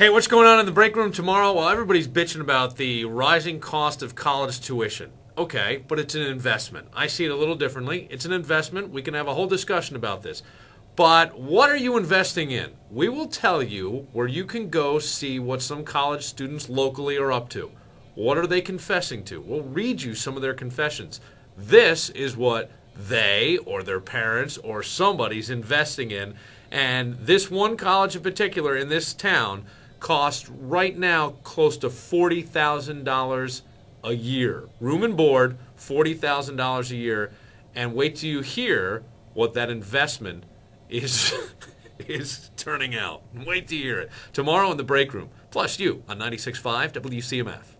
Hey, what's going on in the break room tomorrow? Well, everybody's bitching about the rising cost of college tuition. Okay, but it's an investment. I see it a little differently. It's an investment. We can have a whole discussion about this. But what are you investing in? We will tell you where you can go see what some college students locally are up to. What are they confessing to? We'll read you some of their confessions. This is what they or their parents or somebody's investing in. And this one college in particular in this town cost right now close to $40,000 a year. Room and board, $40,000 a year. And wait till you hear what that investment is is turning out. Wait to hear it. Tomorrow in the break room. Plus you on 96.5 WCMF.